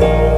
Bye.